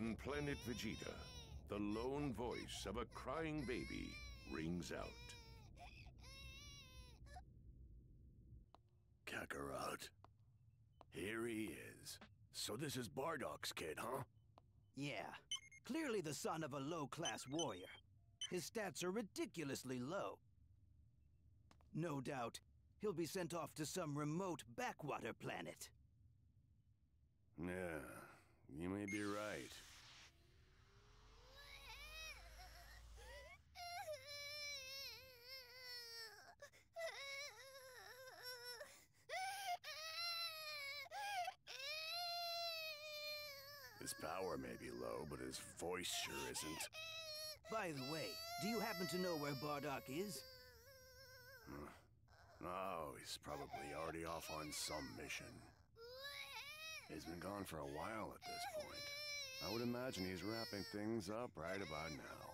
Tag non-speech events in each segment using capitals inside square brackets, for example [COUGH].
On planet Vegeta, the lone voice of a crying baby rings out. Kakarot. Here he is. So this is Bardock's kid, huh? Yeah. Clearly the son of a low-class warrior. His stats are ridiculously low. No doubt, he'll be sent off to some remote backwater planet. Yeah, you may be right. His power may be low, but his voice sure isn't. By the way, do you happen to know where Bardock is? Oh, he's probably already off on some mission. He's been gone for a while at this point. I would imagine he's wrapping things up right about now.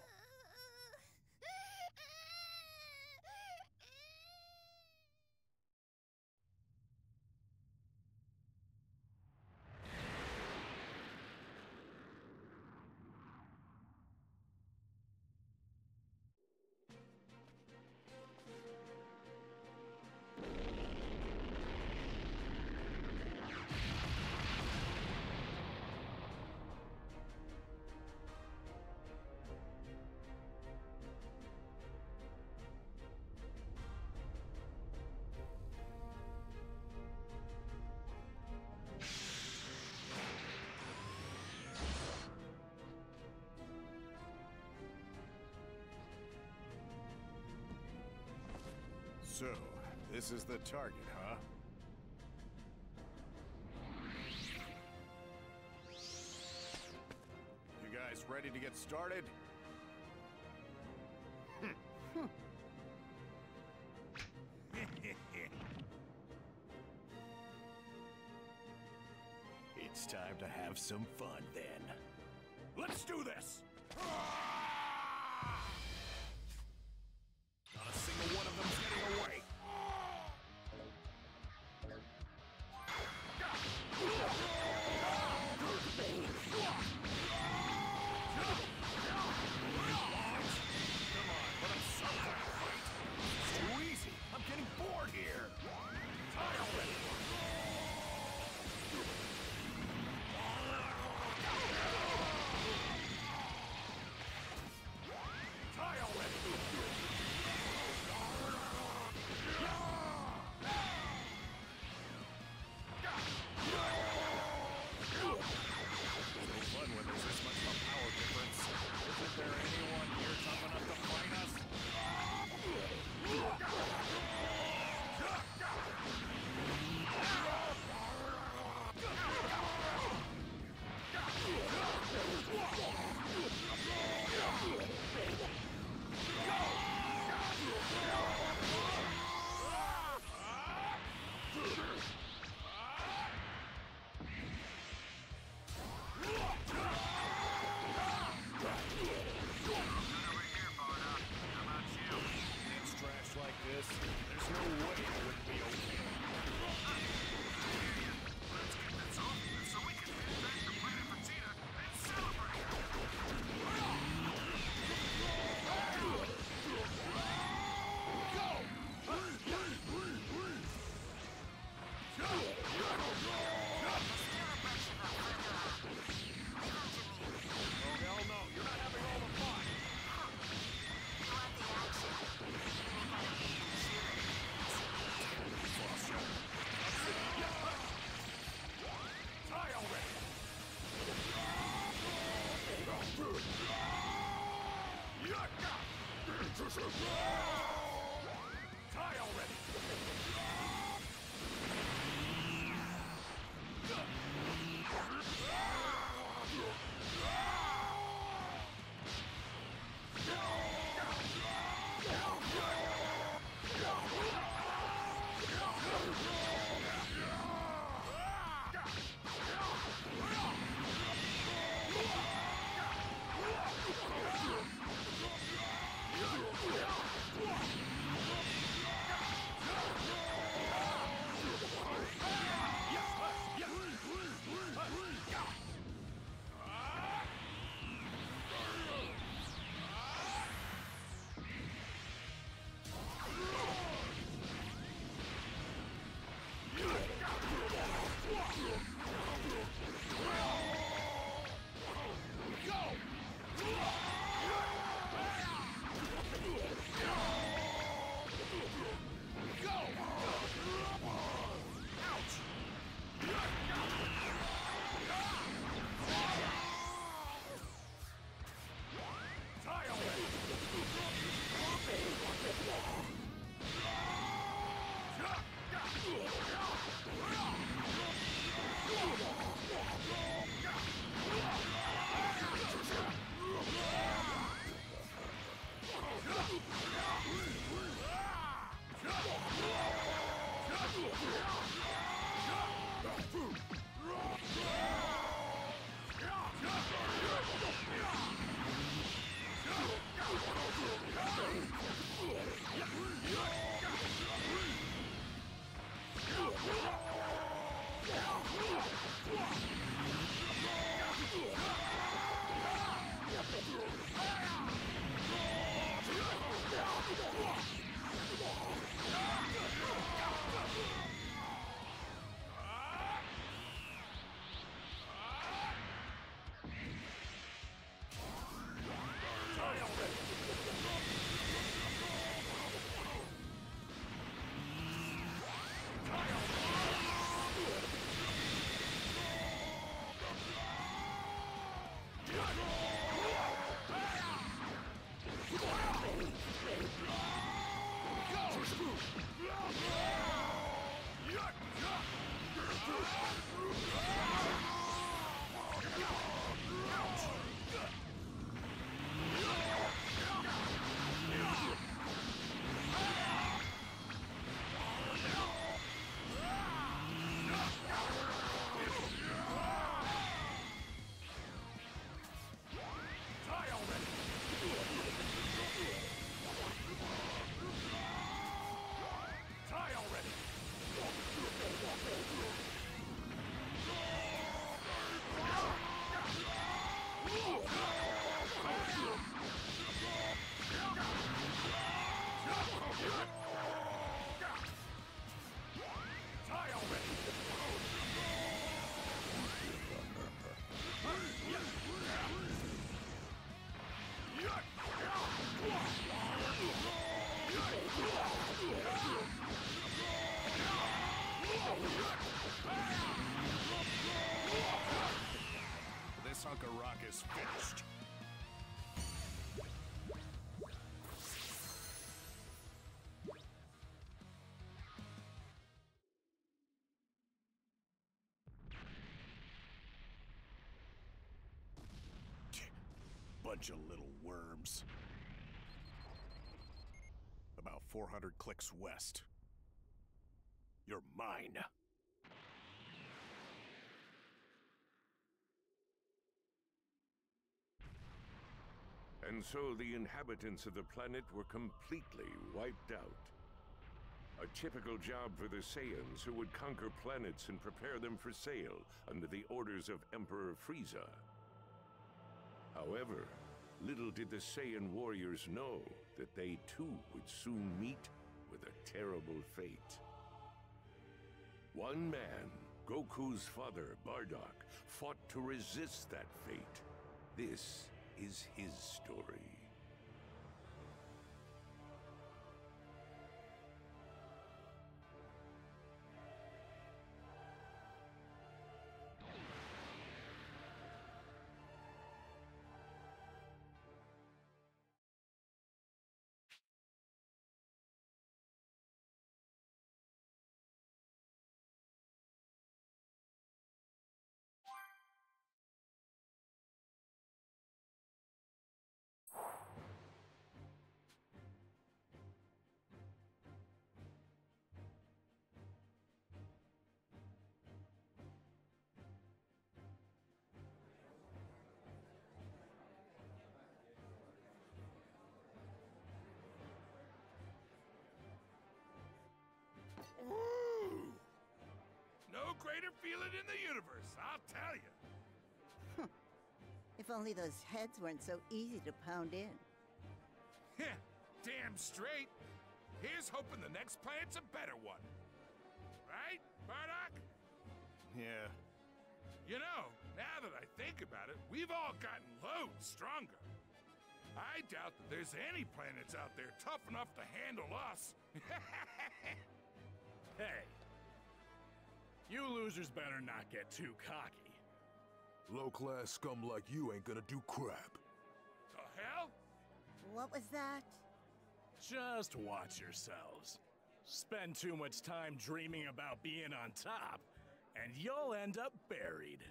Target, huh? You guys ready to get started? [LAUGHS] it's time to have some fun then. Let's do this! Bunch of little worms. About 400 clicks west. You're mine. And so the inhabitants of the planet were completely wiped out. A typical job for the Saiyans who would conquer planets and prepare them for sale under the orders of Emperor Frieza. However, little did the Saiyan warriors know that they too would soon meet with a terrible fate. One man, Goku's father, Bardock, fought to resist that fate. This is his story. Greater feeling in the universe, I'll tell you. If only those heads weren't so easy to pound in. Heh, Damn straight. Here's hoping the next planet's a better one. Right, Bardock? Yeah. You know, now that I think about it, we've all gotten loads stronger. I doubt that there's any planets out there tough enough to handle us. [LAUGHS] Hey, you losers better not get too cocky. Low class scum like you ain't gonna do crap. the hell? What was that? Just watch yourselves. Spend too much time dreaming about being on top, and you'll end up buried.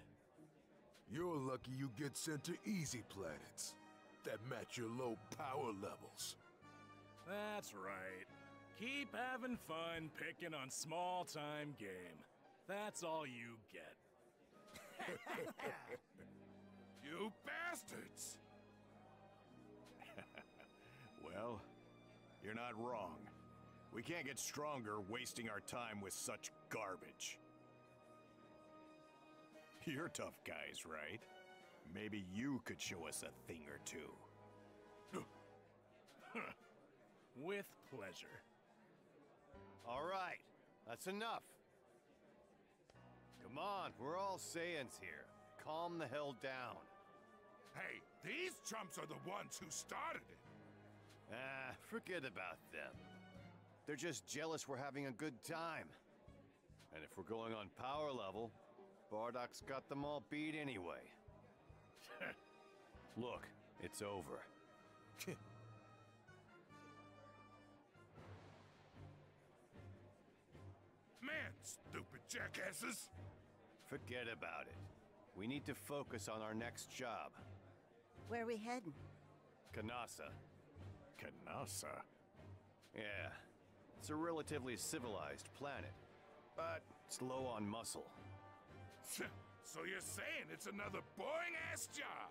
You're lucky you get sent to easy planets that match your low power levels. That's right. Keep having fun picking on small time game. That's all you get. [LAUGHS] You bastards! [LAUGHS] Well, you're not wrong. We can't get stronger wasting our time with such garbage. [LAUGHS] You're tough guys, right? Maybe you could show us a thing or two. With pleasure. All right, that's enough. Come on, we're all Saiyans here. Calm the hell down. Hey, these chumps are the ones who started it. Ah, forget about them. They're just jealous we're having a good time. And if we're going on power level, Bardock's got them all beat anyway. [LAUGHS] Look, it's over. [LAUGHS] Man, stupid jackasses! Forget about it. We need to focus on our next job. Where are we heading? Kanasa. Kanasa. Yeah. It's a relatively civilized planet, but it's low on muscle. so you're saying it's another boring ass job?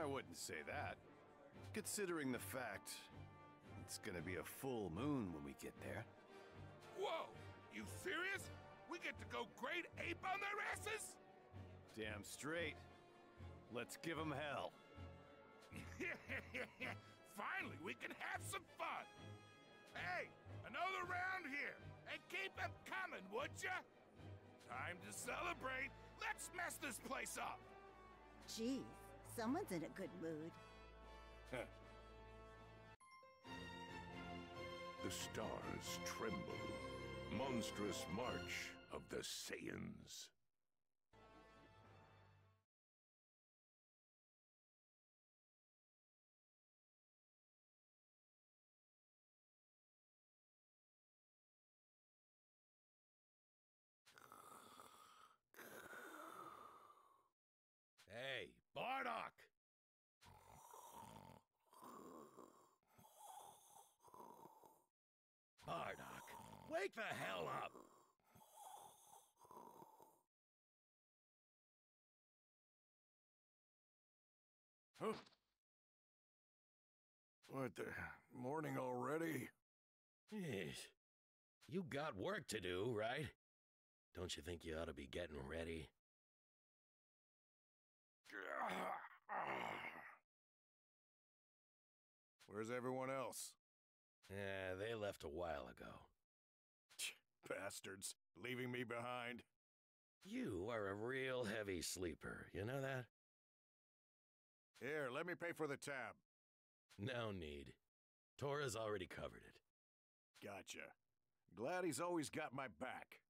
I wouldn't say that. Considering the fact it's gonna be a full moon when we get there. Whoa! You serious? We get to go great ape on their asses? Damn straight. Let's give them hell. [LAUGHS] Finally, we can have some fun. Hey, another round here, and keep it coming, would ya? Time to celebrate. Let's mess this place up. Geez, someone's in a good mood. [LAUGHS] The stars tremble. Monstrous march of the Saiyans. Hey, Bardock! Bardock, wake the hell up! Huh? What the? Morning already? Yes. You got work to do, right? Don't you think you ought to be getting ready? Where's everyone else? Yeah, they left a while ago. Bastards, leaving me behind. You are a real heavy sleeper, you know that? Here, let me pay for the tab. No need. Tora's already covered it. Gotcha. Glad he's always got my back.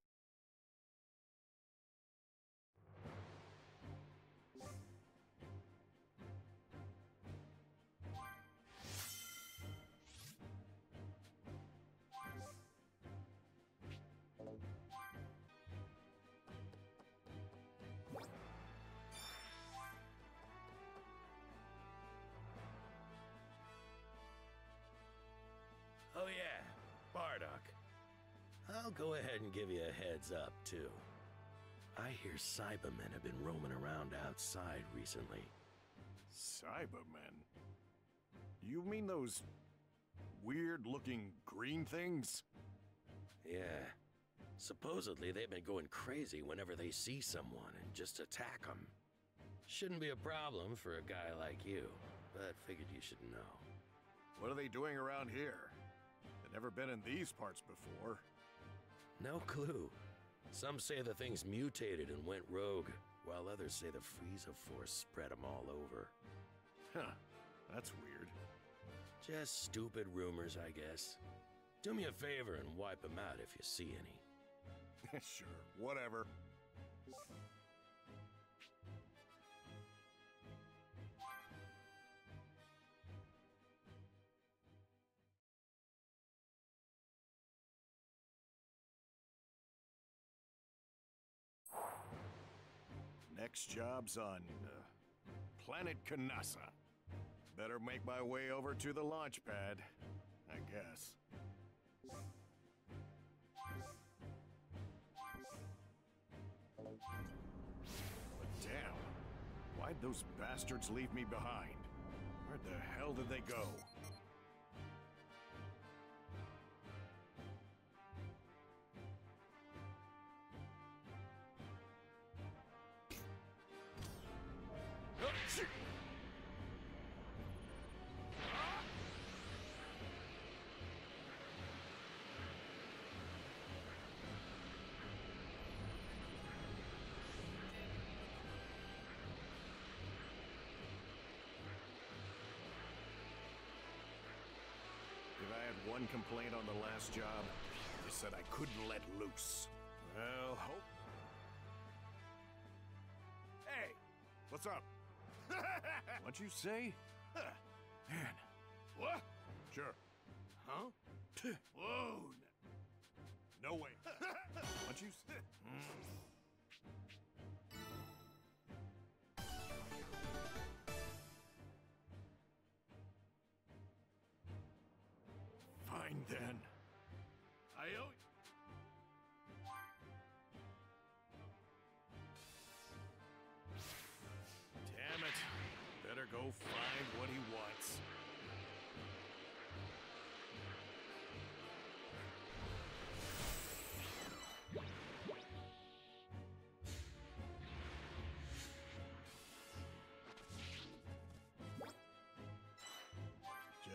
I'll go ahead and give you a heads up, too. I hear Saibamen have been roaming around outside recently. Saibamen? You mean those weird-looking green things? Yeah. Supposedly they've been going crazy whenever they see someone and just attack them. Shouldn't be a problem for a guy like you, but figured you should know. What are they doing around here? They've never been in these parts before. No clue. Some say the things mutated and went rogue, while others say the Frieza Force spread them all over. Huh. That's weird. Just stupid rumors, I guess. Do me a favor and wipe them out if you see any. [LAUGHS] sure, whatever. Next job's on uh, planet Kanasa. Better make my way over to the launch pad, I guess. But damn, why'd those bastards leave me behind? Where the hell did they go? One complaint on the last job, they said I couldn't let loose. Well, hope. Hey, what's up? [LAUGHS] What'd you say? Man. What? Sure. Huh? [LAUGHS] Whoa! No way. [LAUGHS] Don't you? s-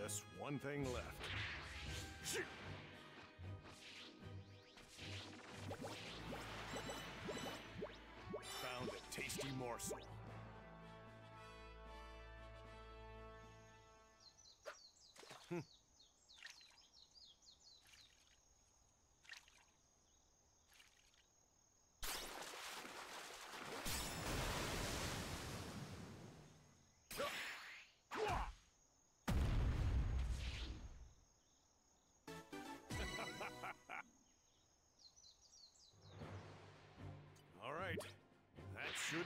Just one thing left. Shoot!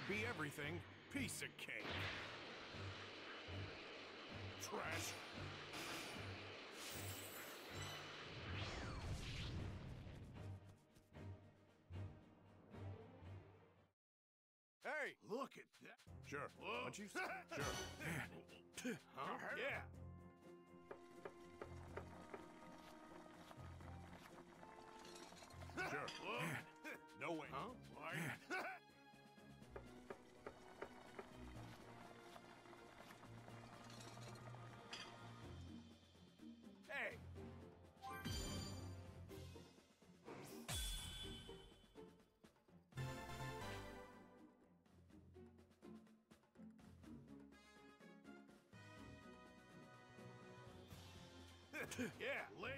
Be everything. Piece of cake. Trash. Hey! Look at that. Sure. Whoa. Don't you? [LAUGHS] Sure. Huh? Yeah. [LAUGHS] Sure. Whoa. No way. Huh? Why? [LAUGHS] yeah, late.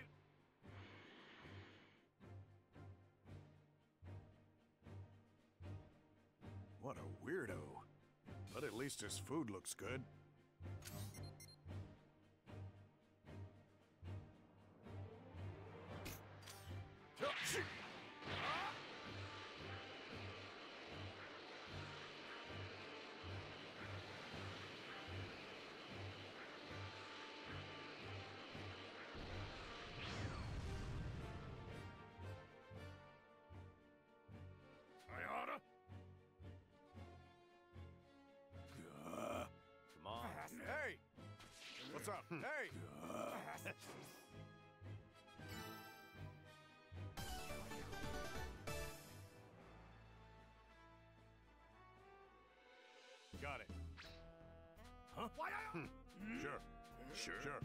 What a weirdo. But at least his food looks good. Hey! Got it. Huh? Why I hmm. Sure. Sure. Sure.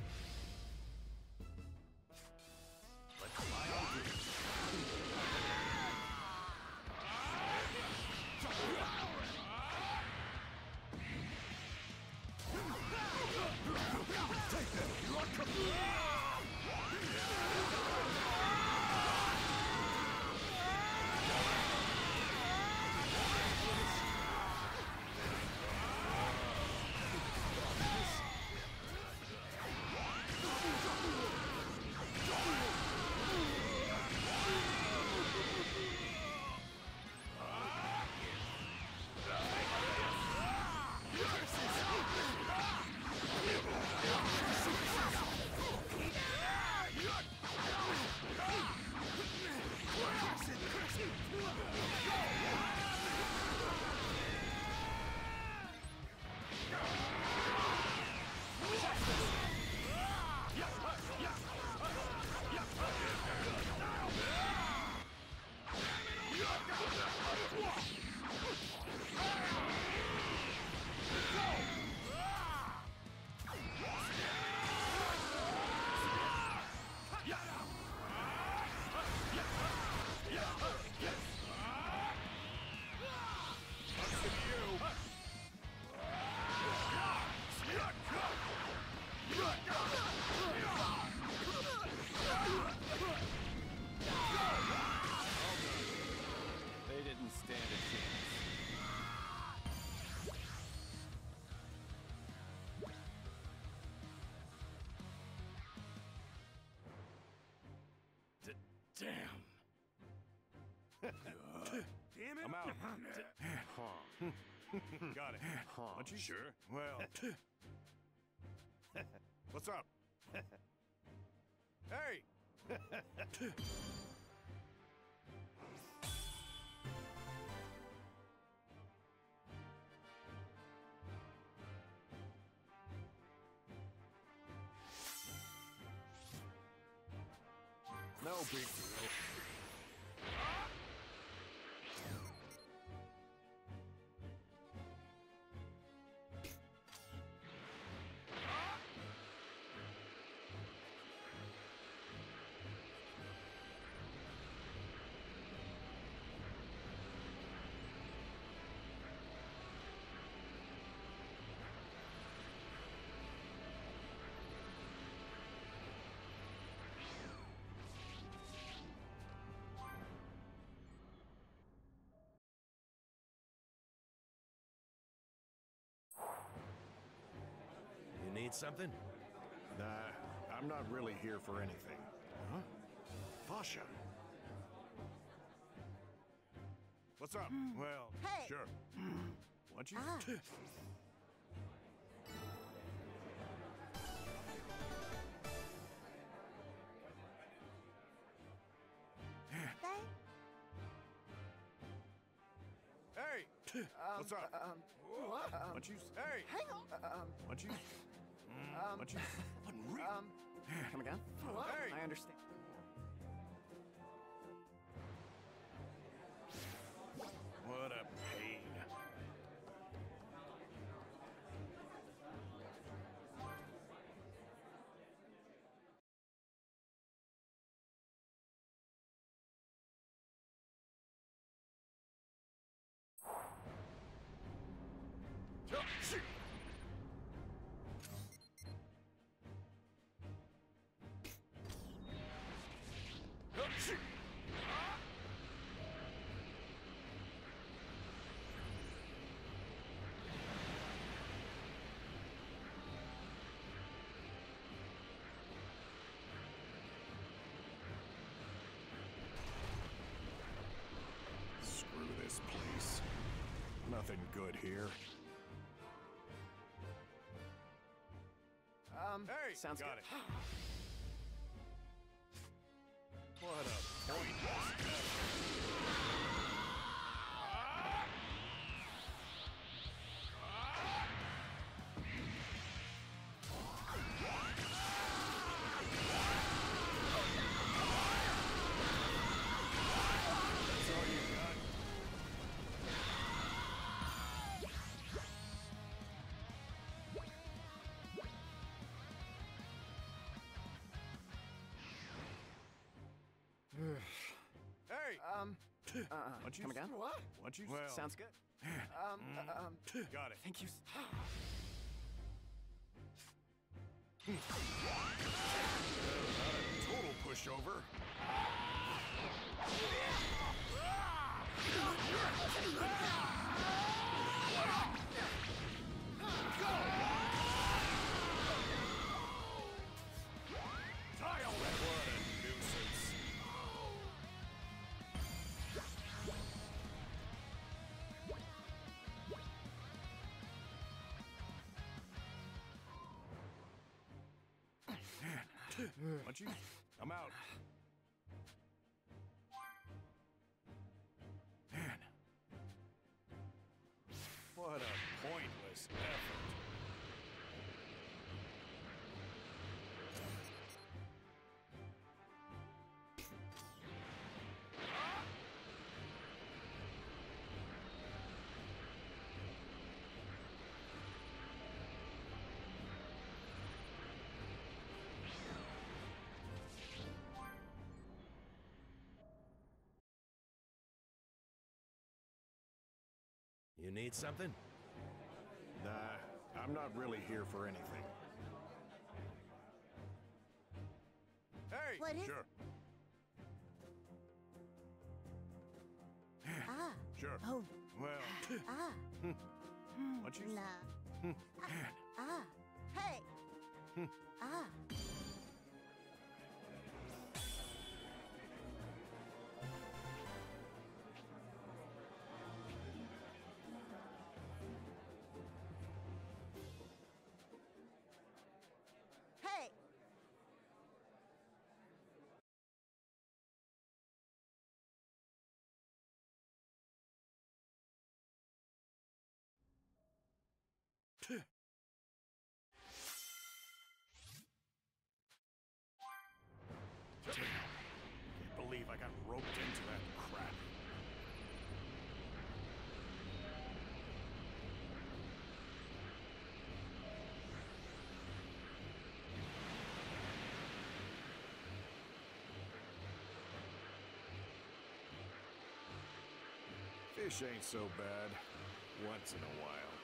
Damn. Damn it. I'm out. [LAUGHS] Got it. Aren't you sure? Well. [LAUGHS] What's up? hey! [LAUGHS] something? Nah, I'm not really here for anything. Huh? Fasha. What's up? Well, Hey. sure. [CLEARS THROAT] Want you? Ah. Thank Hey! What's up? Um, what? Um, Want you? Hey! hang on. Um, Want you? Um, Want you? [LAUGHS] Um, come again? What? I understand. Nothing good here. Um, Hey! sounds got good. it. [SIGHS] What a pointless Um, uh, Want you? come again? What? Want you? Well, Sounds good. Um, uh, um, got it. thank you. Total pushover. You? I'm out. Man. What a pointless You need something? Nah, I'm not really here for anything. Hey! What is- Sure, [SIGHS] Ah. sure. Oh. Well, Ah. [CLEARS THROAT] want you? Nah. Ah. Hey. Can't believe I got roped into that crap. Fish ain't so bad once in a while.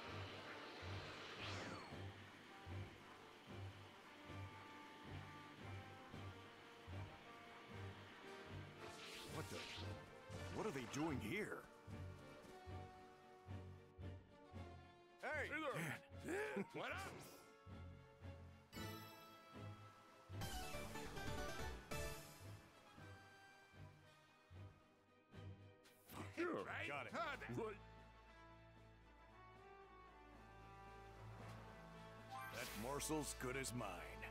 What up? Right? Got it. That- That morsel's good as mine.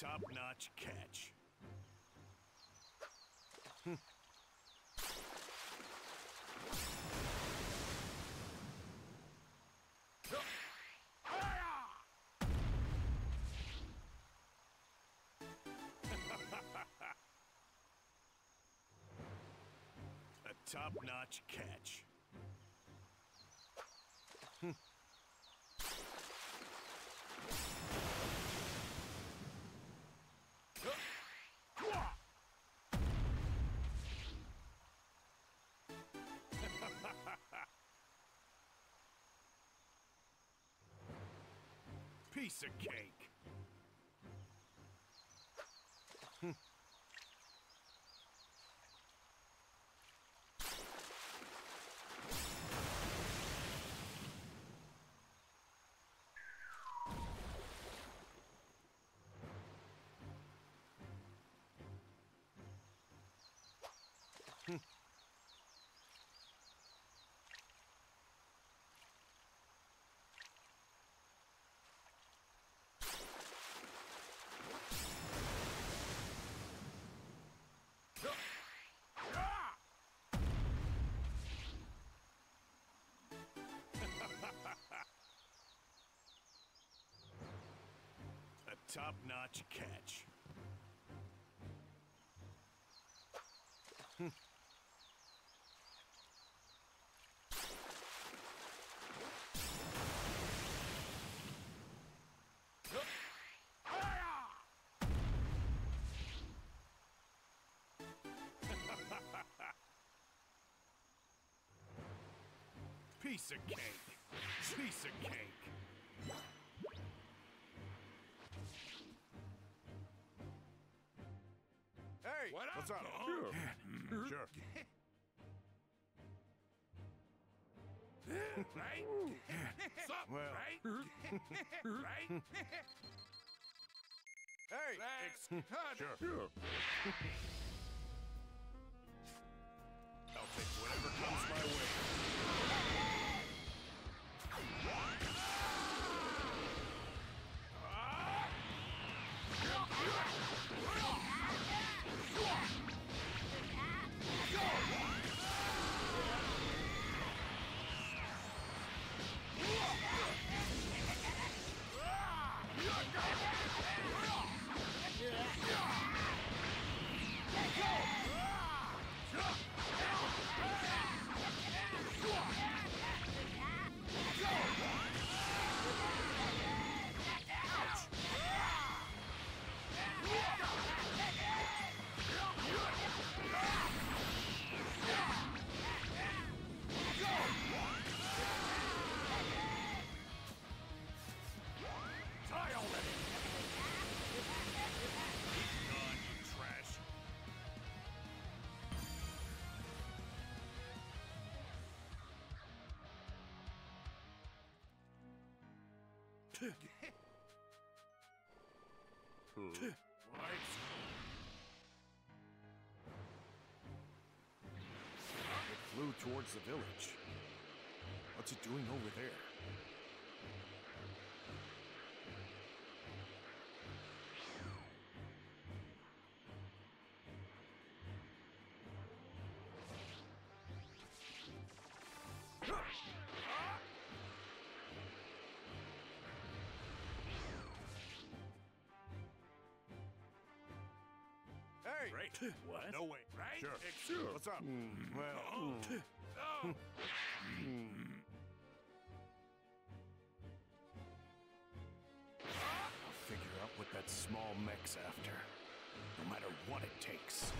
Top-notch catch. [LAUGHS] A top-notch catch. Piece of cake. Top-notch catch. [LAUGHS] Piece of cake. Piece of cake. What's up? Mm, sure. Sure. [LAUGHS] [LAUGHS] right? [LAUGHS] Sup, Well. right? right? Hey, huh, Sure. Sure. It flew towards the village. What's it doing over there? Great. [LAUGHS] What? No way. Right? Sure. Ex- Sure. What's up? Mm. Mm. Well, Oh. Mm. I'll figure out what that small mech's after. No matter what it takes.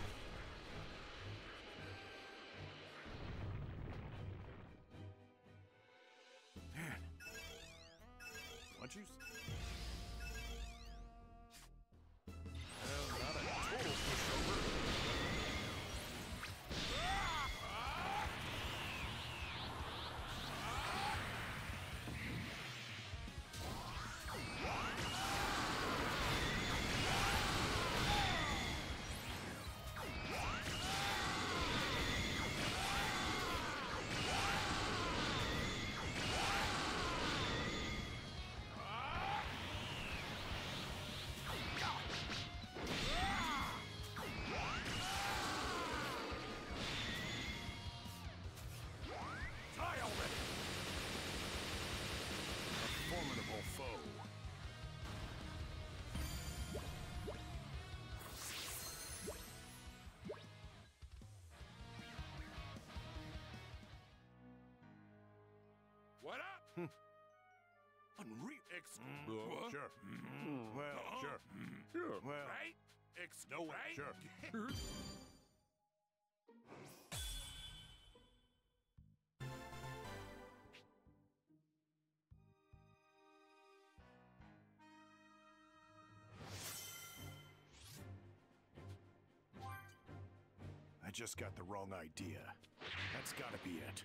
[LAUGHS] Unreal. Ex- mm, what? sure. Mm-hmm. Mm, well, Uh-huh. sure. Mm-hmm. Sure. Well, Right? Ex- no way. right? Sure. I just got the wrong idea. That's gotta be it.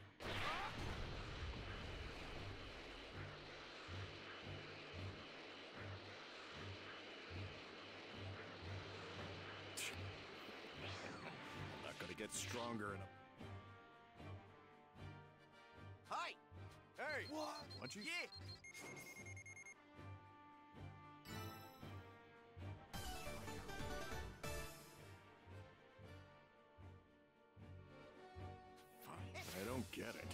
Stronger in a. Hi! Hey! What? What you? Yeah! I don't get it.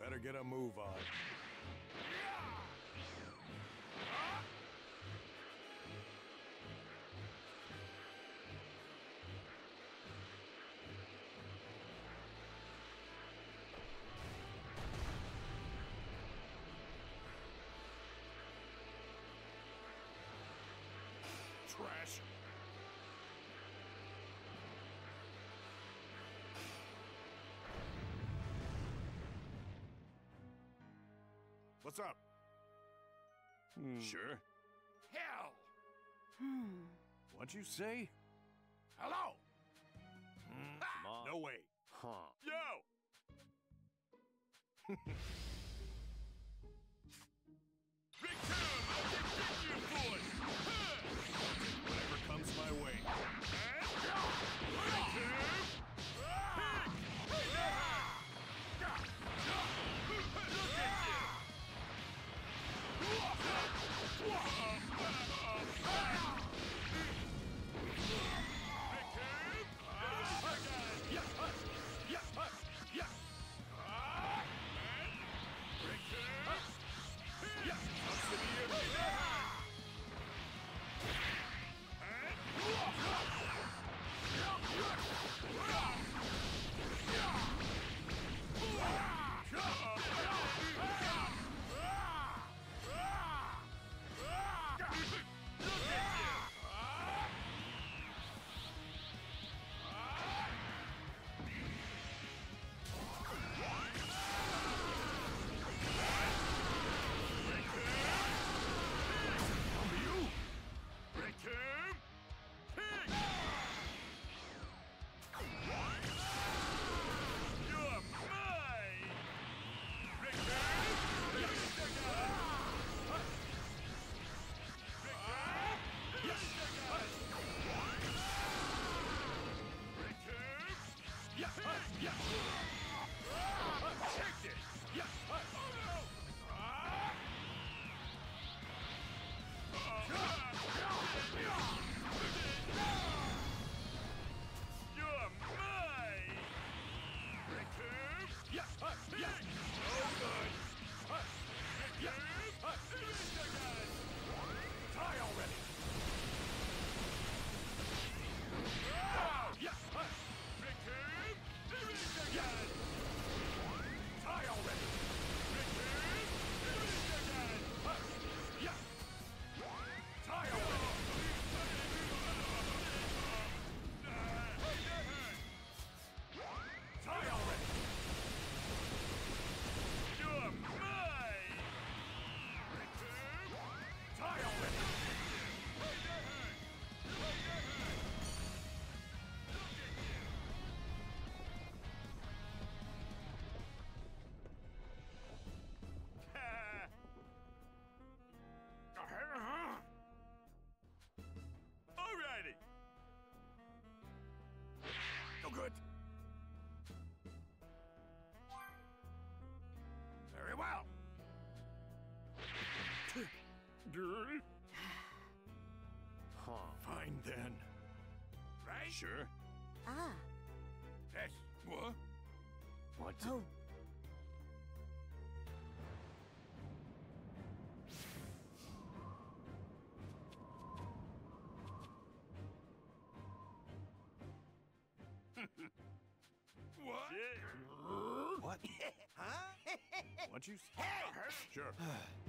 Better get a move on. What's up? Hmm. Sure. Hell. Hmm. What'd you say? Hello. Hmm, come ah! on. No way. Huh. Yo. [LAUGHS] Sure. Ah, Yes. What? [LAUGHS] What? oh. What? What? [LAUGHS] Huh? What you? s- [LAUGHS] Sure. [SIGHS] [SIGHS] [SIGHS]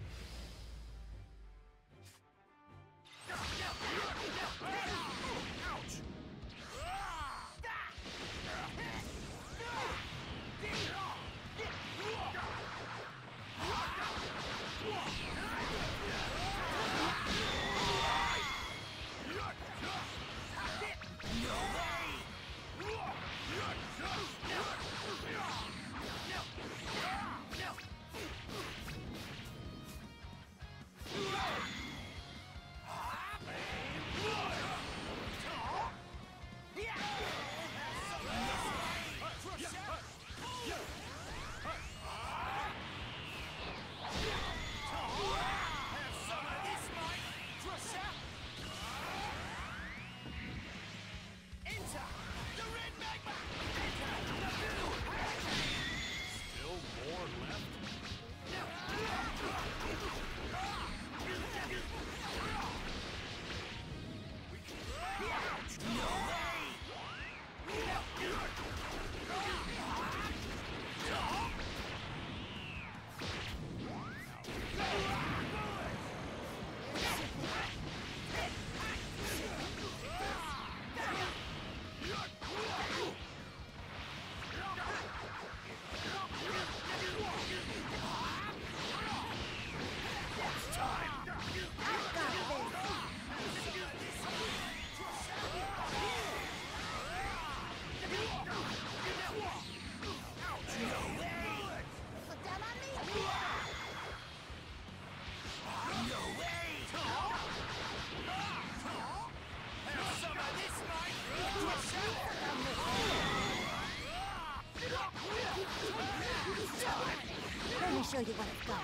show you what I've got.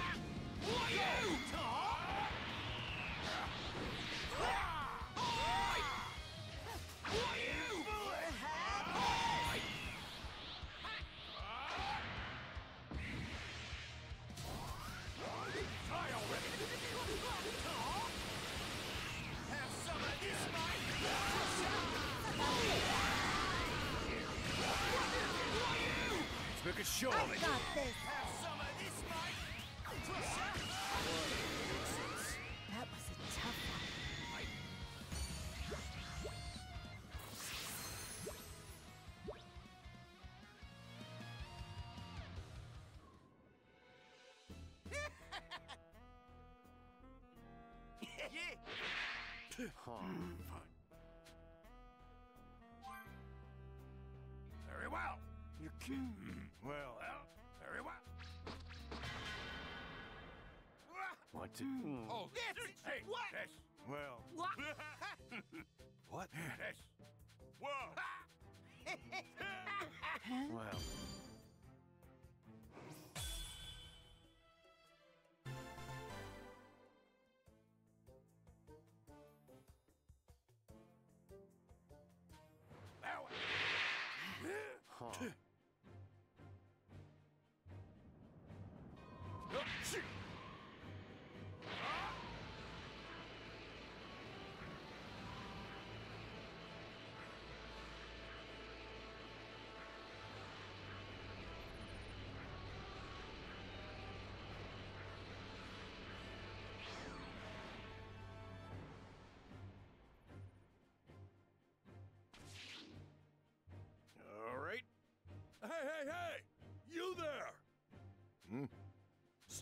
Make a I of got this! Very well. You [CLEARS THROAT] kidding? Well, Well, very well. what? To, Oh, this. Hey, What? This. well, What? [LAUGHS] what? This. Whoa. [LAUGHS] [LAUGHS] Well,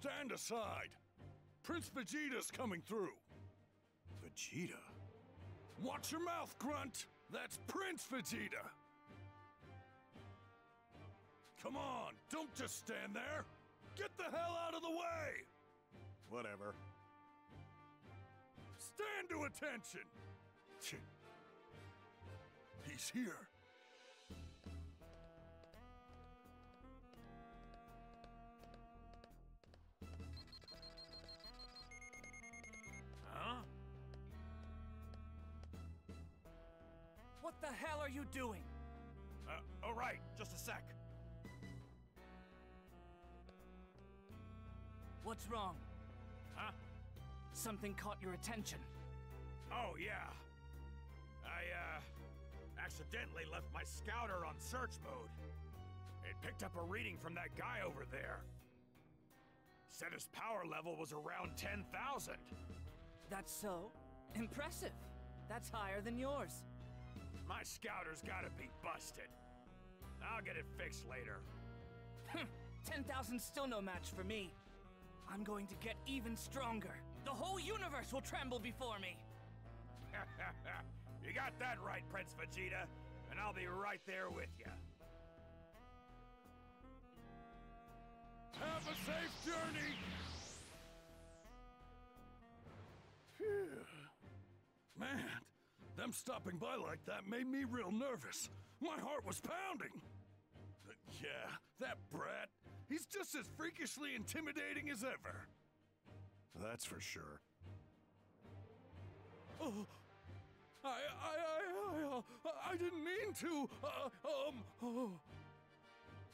Stand aside. Prince Vegeta's coming through. Vegeta. Watch your mouth, Grunt! That's Prince Vegeta! Come on, don't just stand there! Get the hell out of the way! Whatever. Stand to attention! He's here. Are you doing? Uh, all right, just a sec. What's wrong? Huh? Something caught your attention. Oh, yeah. I, uh, accidentally left my scouter on search mode. It picked up a reading from that guy over there. Said his power level was around 10,000. That's so impressive. That's higher than yours. My scouter's gotta be busted. I'll get it fixed later. 10,000 still no match for me. I'm going to get even stronger. The whole universe will tremble before me. [LAUGHS] you got that right, Prince Vegeta, and I'll be right there with you. Have a safe journey! Phew. Man, them stopping by like that made me real nervous. My heart was pounding. But yeah, that brat, he's just as freakishly intimidating as ever. That's for sure. Oh, I, I, I, I, uh, I didn't mean to. Uh, um, oh.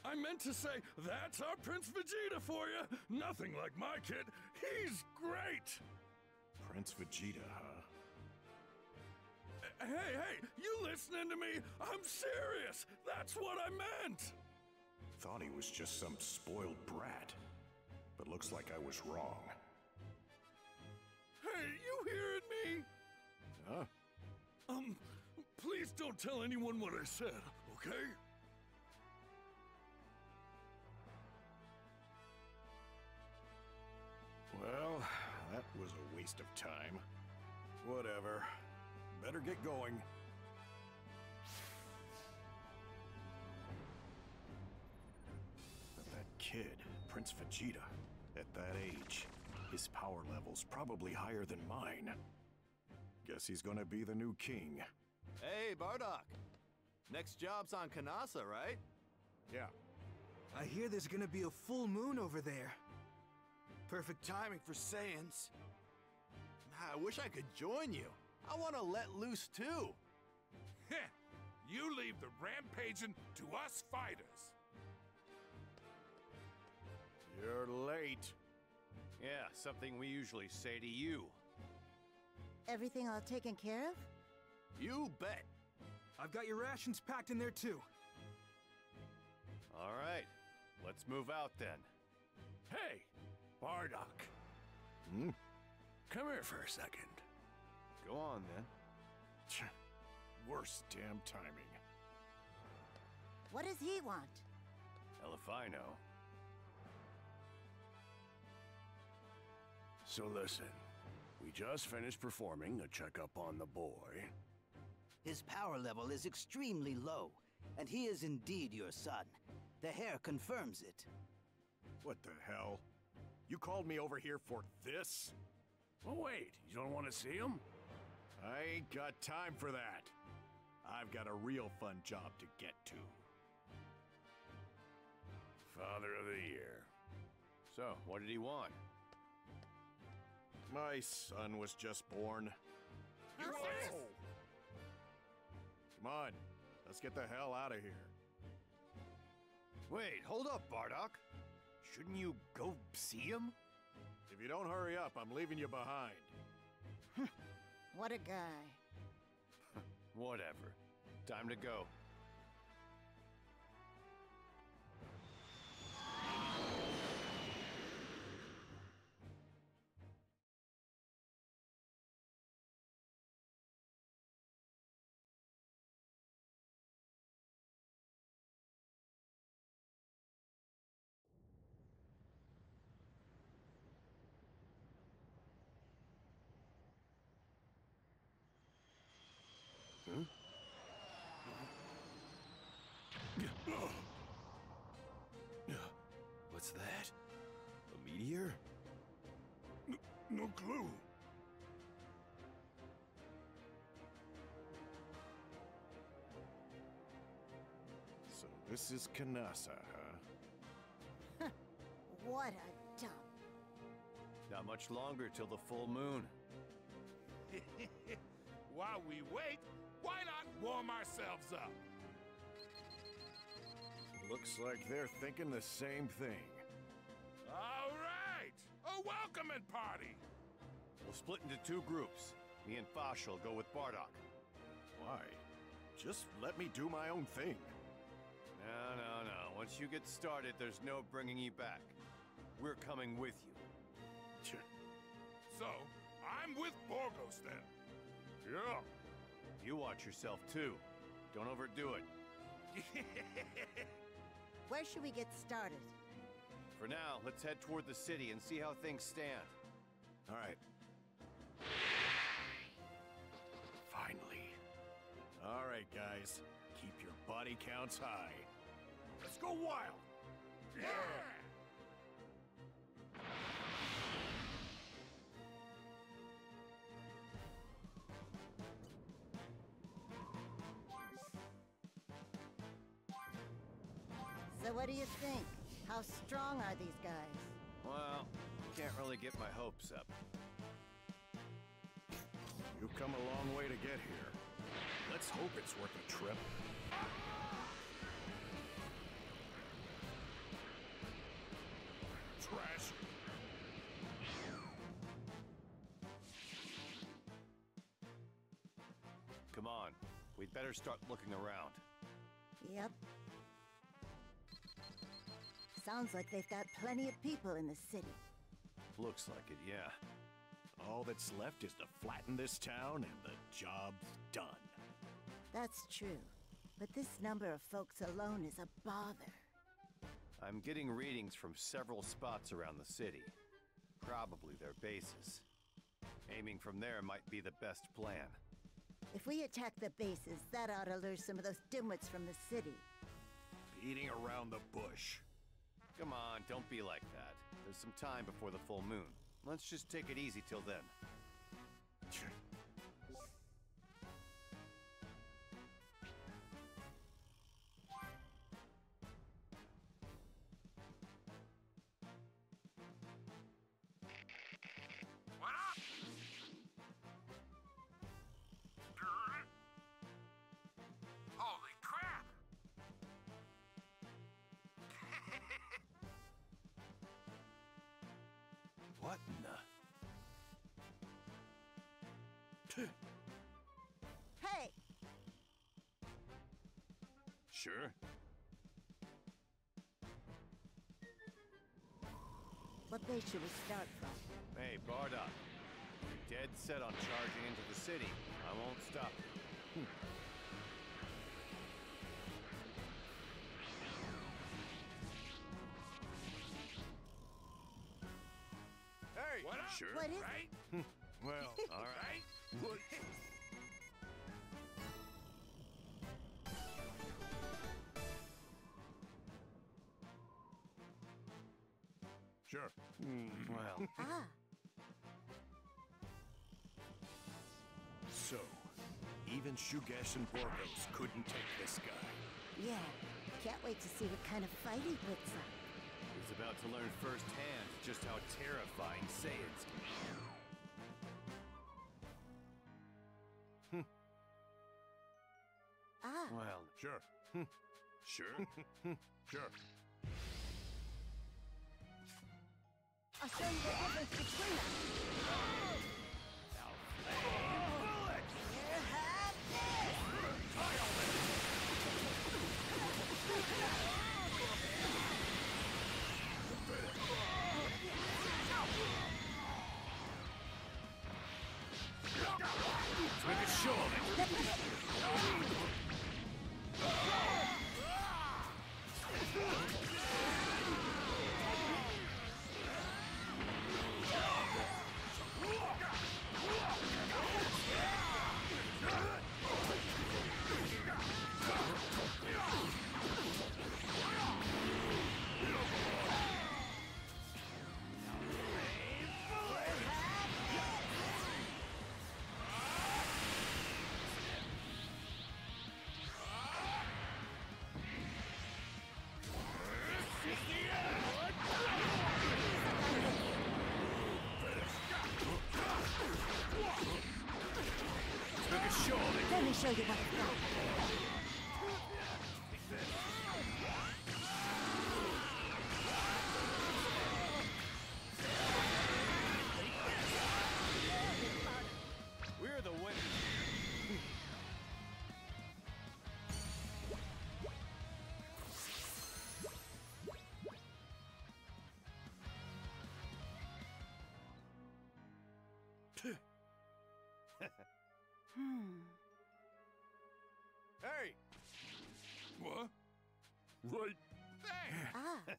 I meant to say, that's our Prince Vegeta for you. Nothing like my kid. He's great. Prince Vegeta, huh? Hey, hey, you listening to me? I'm serious. That's what I meant. Thought he was just some spoiled brat. But looks like I was wrong. Hey, you hearing me? Huh? Um, please don't tell anyone what I said, okay? Well, that was a waste of time. Whatever. Better get going. But that kid, Prince Vegeta, at that age, his power level's probably higher than mine. Guess he's gonna be the new king. Hey, Bardock. Next job's on Kanasa, right? Yeah. I hear there's gonna be a full moon over there. Perfect timing for Saiyans. I wish I could join you. I want to let loose too. you leave the rampaging to us fighters. You're late. Yeah, something we usually say to you. Everything all taken care of? You bet. I've got your rations packed in there too. All right, let's move out then. Hey, Bardock. Hmm? Come here for a second. Go on then. Worst damn timing. What does he want? Hell if I know. So listen, we just finished performing a checkup on the boy. His power level is extremely low, and he is indeed your son. The hair confirms it. What the hell? You called me over here for this? Oh wait, you don't want to see him? I ain't got time for that. I've got a real fun job to get to. Father of the Year. So, what did he want? My son was just born. You Come on, let's get the hell out of here. Wait, hold up, Bardock. Shouldn't you go see him? If you don't hurry up, I'm leaving you behind. [LAUGHS] What a guy. Whatever. Time to go. Clue. So this is Kanasa, huh? [LAUGHS] What a dump. Not much longer till the full moon. [LAUGHS] While we wait, why why not warm ourselves up? Looks like they're thinking the same thing. All right! A welcoming party! We'll split into two groups. Me and Fasha will go with Bardock. Why? Just let me do my own thing. No, no, no. Once you get started, there's no bringing you back. We're coming with you. So, I'm with Borgos then. Yeah. You watch yourself too. Don't overdo it. [LAUGHS] Where should we get started? For now, let's head toward the city and see how things stand. All right. Finally. All right, guys. Keep your body counts high. Let's go wild! Yeah! So what do you think? How strong are these guys? Well, can't really get my hopes up. You've come a long way to get here. Let's hope it's worth a trip. Trash! Come on. We'd better start looking around. Yep. Sounds like they've got plenty of people in the city. Looks like it, yeah. All that's left is to flatten this town and the job's done. That's true. But this number of folks alone is a bother. I'm getting readings from several spots around the city. Probably their bases. Aiming from there might be the best plan. If we attack the bases, that ought to lure some of those dimwits from the city. Beating around the bush. Come on, don't be like that. There's some time before the full moon. Let's just take it easy till then. Sure. What base should we start from? Hey, Bardock. You're dead set on charging into the city. I won't stop you. Hey! What up? Sure. What is Right? [LAUGHS] Well, All right. Sure. Well, [LAUGHS] Ah, So, even Shugesh and Borgos couldn't take this guy. yeah. Can't wait to see what kind of fight he puts up. he's about to learn firsthand just how terrifying Saiyans can be. Ah, Well, Sure. [LAUGHS] sure. [LAUGHS] Sure. Show the difference between us. You what I've. We're the winners. Hmm.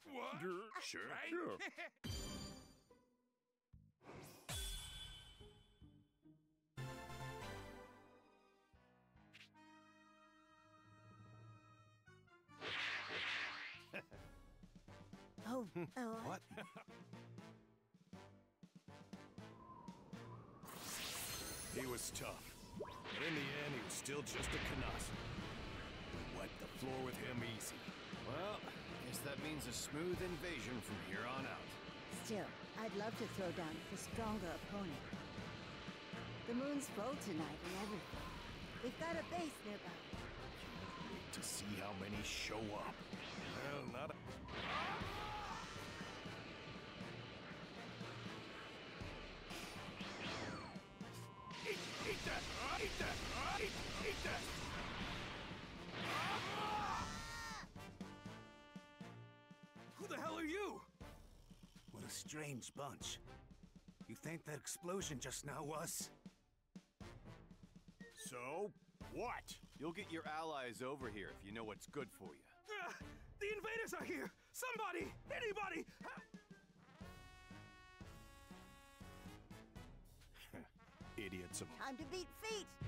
What? Sure. [LAUGHS] Right? Sure. [LAUGHS] means a smooth invasion from here on out. Still, I'd love to throw down with a stronger opponent. The moon's full tonight and everything. We've got a base nearby. To see how many show up. Well, not strange bunch. You think that explosion just now was? So, what? You'll get your allies over here if you know what's good for you. Ah, the invaders are here! Somebody! Anybody! [LAUGHS] Idiots of Time to beat feet!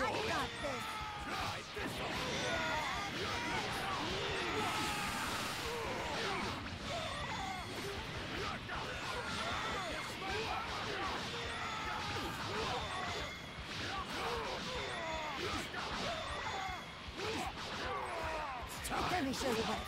I of it. got this! Let me show you what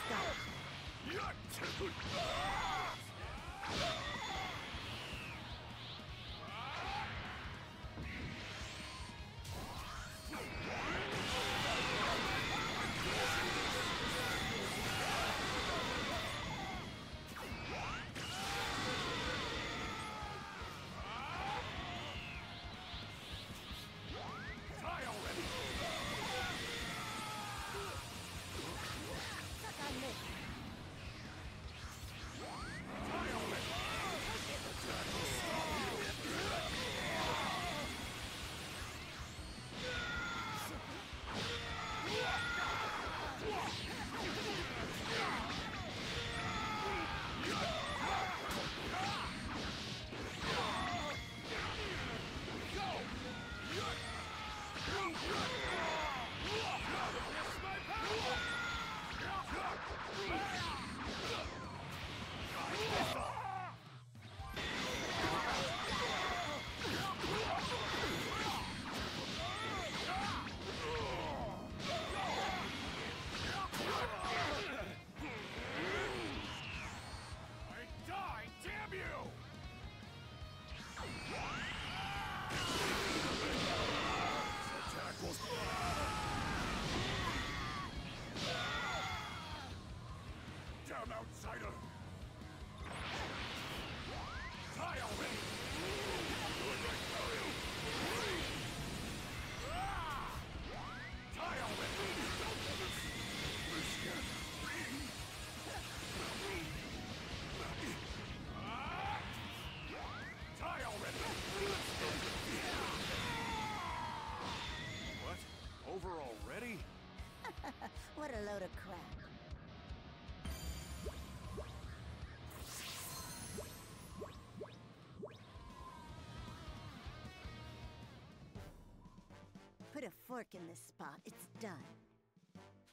Put a fork in this spot. It's done.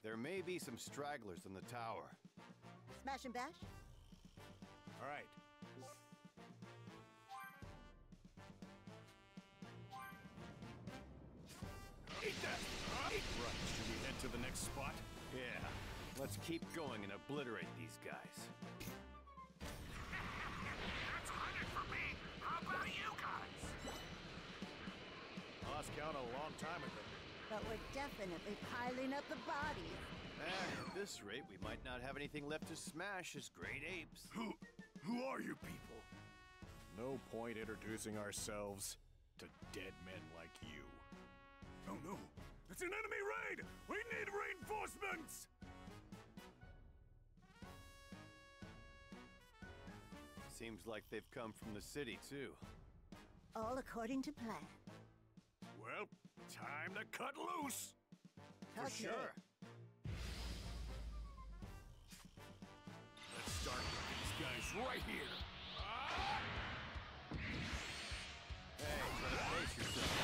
There may be some stragglers in the tower. Smash and bash? All right. Eat that! Right, should we head to the next spot? Yeah. Let's keep going and obliterate these guys. Lost a long time ago. But we're definitely piling up the bodies. Eh, at this rate, we might not have anything left to smash as great apes. Who, who are you people? No point introducing ourselves to dead men like you. Oh no, it's an enemy raid! We need reinforcements! Seems like they've come from the city, too. All according to plan. Well, time to cut loose! For Okay. sure. Let's start with these guys right here. Hey, try to pace yourself.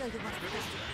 Let me show you what I've got. You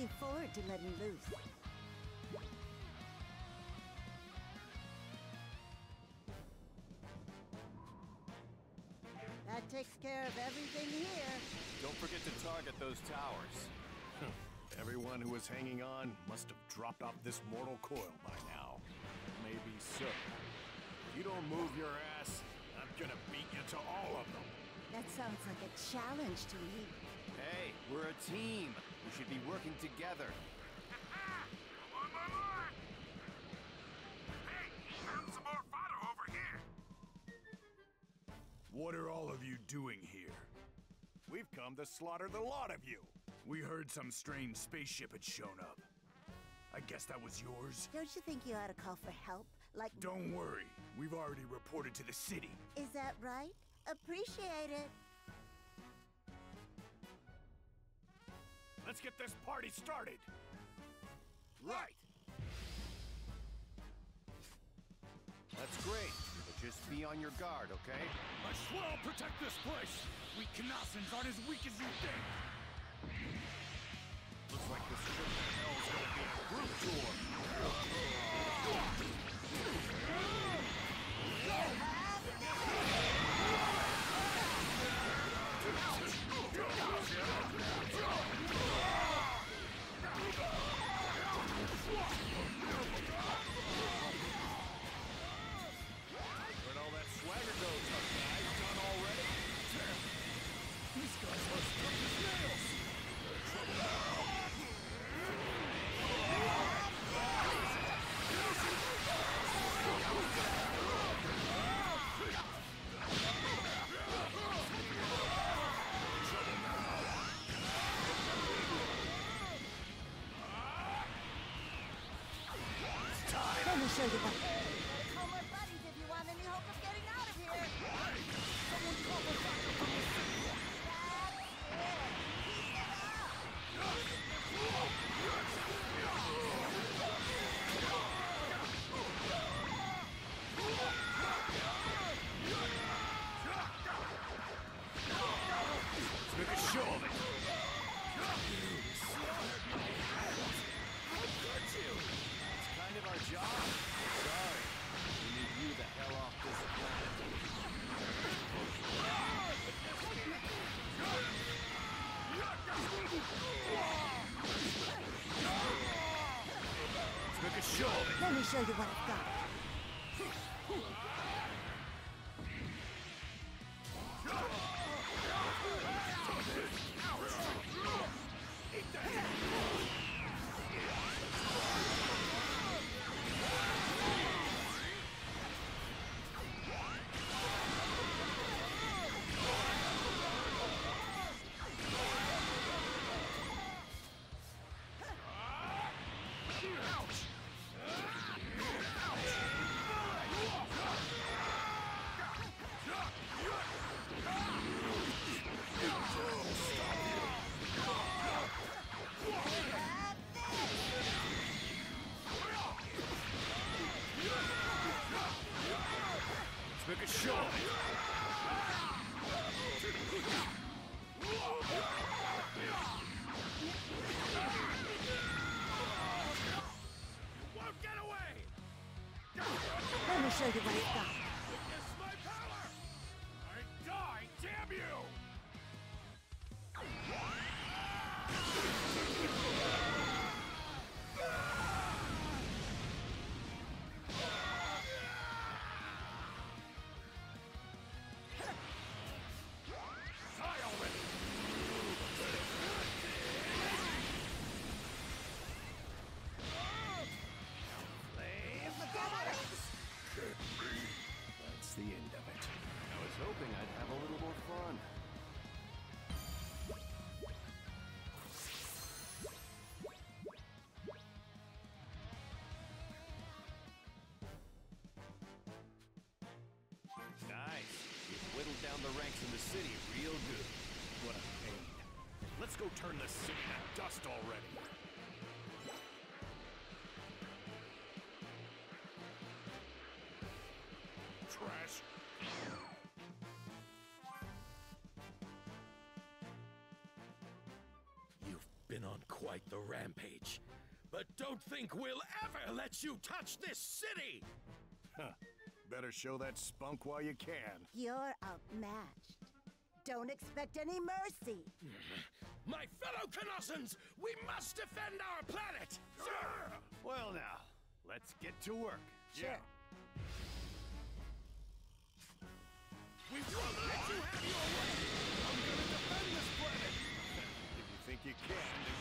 looking forward to letting loose. takes care of everything here. Don't forget to target those towers. [LAUGHS] Everyone who was hanging on must have dropped off this mortal coil by now. Maybe so. If you don't move your ass, I'm gonna beat you to all of them. That sounds like a challenge to me. Hey, we're a team. We should be working together. On my mark! Hey, found some more fodder over here! What are all of you doing here? We've come to slaughter the lot of you. We heard some strange spaceship had shown up. I guess that was yours? Don't you think you ought to call for help? Like, Don't worry, we've already reported to the city. is that right? Appreciate it. Let's get this party started. Right. That's great, but just be on your guard, okay? I swear I'll protect this place. We Kanassans aren't as weak as you think. Looks like this trip to hell's gonna be a group tour. Let me Let me show you what I've got. Show you what I've down the ranks in the city real good. What a pain. Let's go turn the city to dust already. Trash. You've been on quite the rampage. But don't think we'll ever let you touch this city! Huh. Better show that spunk while you can. You're outmatched. Don't expect any mercy. [LAUGHS] My fellow Kanassans, we must defend our planet! Sir! Well now, let's get to work. Sure. Yeah. We will let you have your way! I'm gonna defend this planet! [LAUGHS] if you think you can,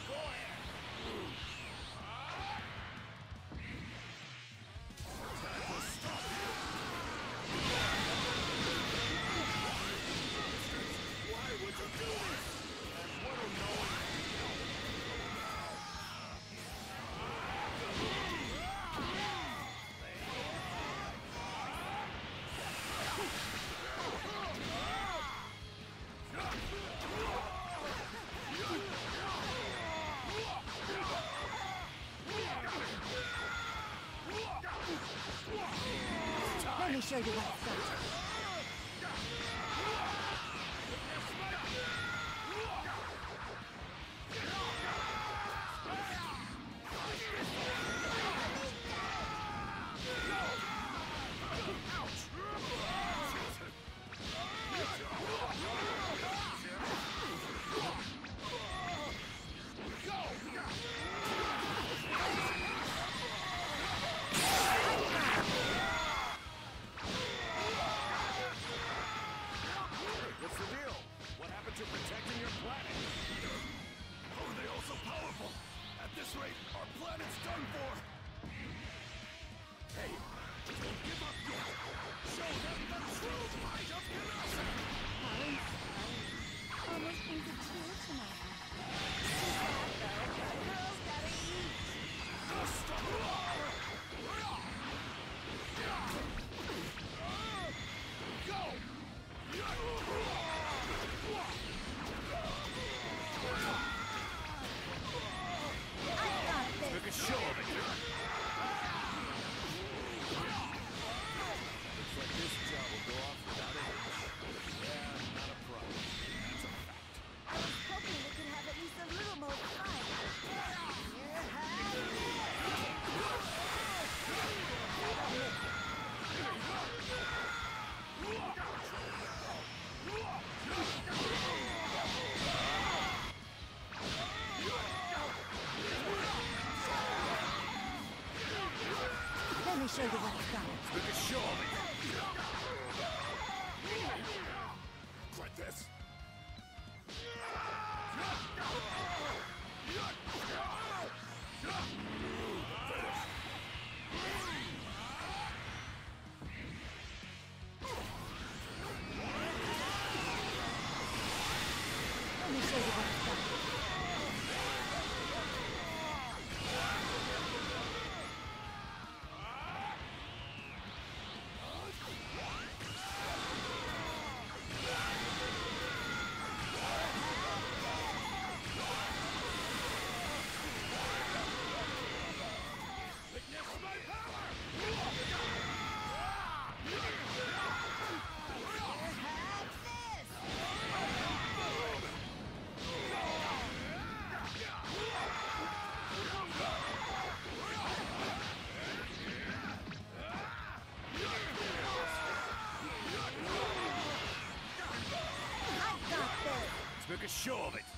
sure of it.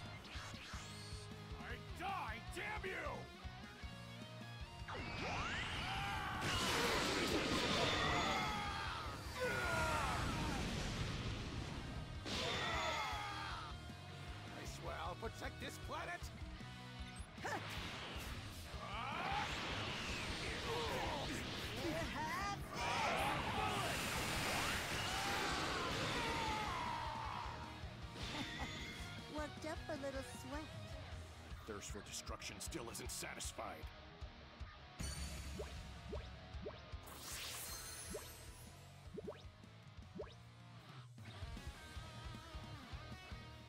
thirst for destruction still isn't satisfied.